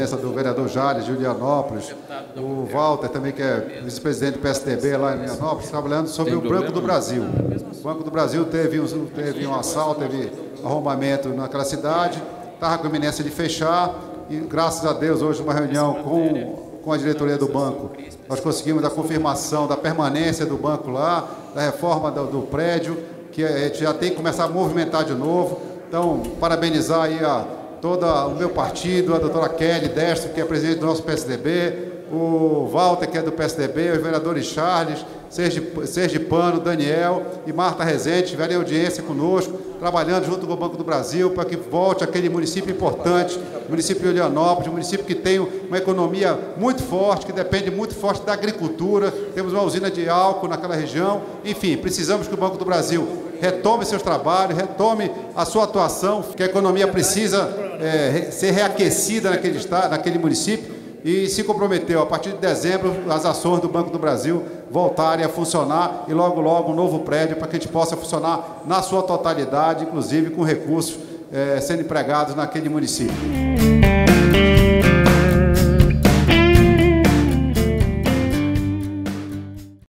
presença do vereador Jales, de Julianópolis, o Walter também, que é vice-presidente do PSDB lá em Julianópolis, trabalhando sobre o Banco do Brasil. O Banco do Brasil teve um, teve um assalto, teve arrombamento naquela cidade, estava com a iminência de fechar, e graças a Deus, hoje, uma reunião com, com a diretoria do banco, nós conseguimos a confirmação da permanência do banco lá, da reforma do, do prédio, que a gente já tem que começar a movimentar de novo. Então, parabenizar aí a todo o meu partido, a doutora Kelly Destro, que é presidente do nosso PSDB, o Walter, que é do PSDB, os vereadores Charles, Sergipano, Daniel e Marta Rezende tiverem audiência conosco, trabalhando junto com o Banco do Brasil para que volte aquele município importante, município de Olianópolis, um município que tem uma economia muito forte, que depende muito forte da agricultura, temos uma usina de álcool naquela região, enfim, precisamos que o Banco do Brasil retome seus trabalhos, retome a sua atuação, que a economia precisa é, ser reaquecida naquele, estado, naquele município e se comprometeu, a partir de dezembro, as ações do Banco do Brasil voltarem a funcionar e logo, logo um novo prédio para que a gente possa funcionar na sua totalidade, inclusive com recursos é, sendo empregados naquele município.